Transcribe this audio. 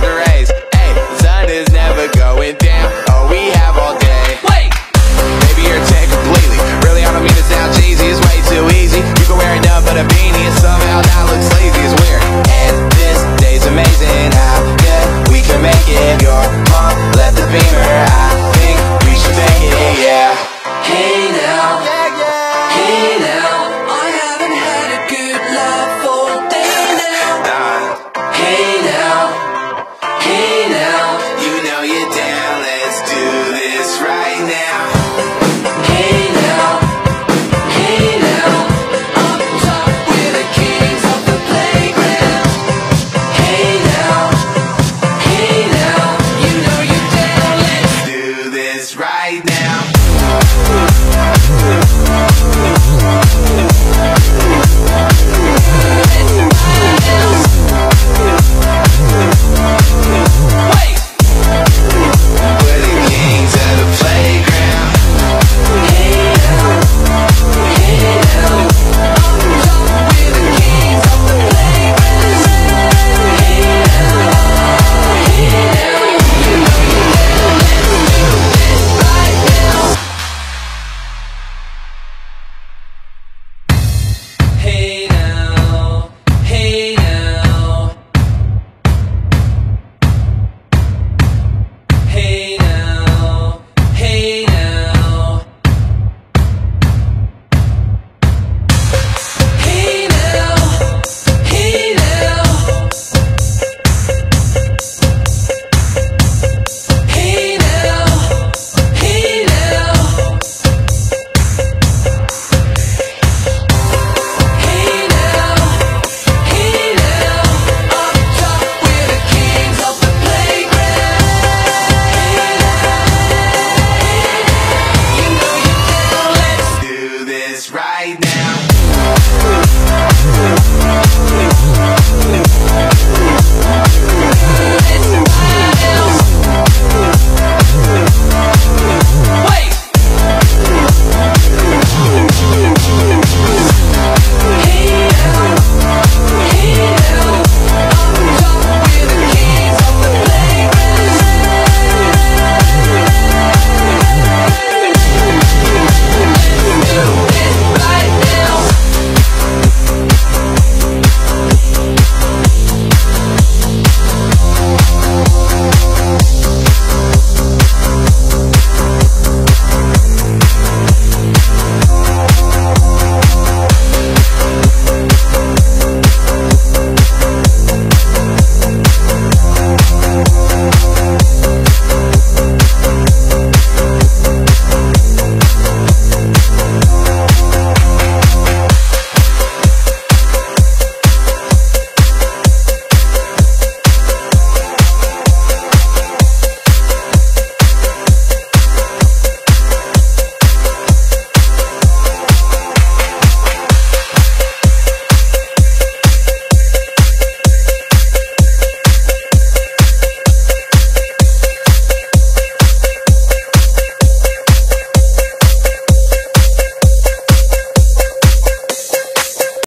the race. Hey, sun is never going down.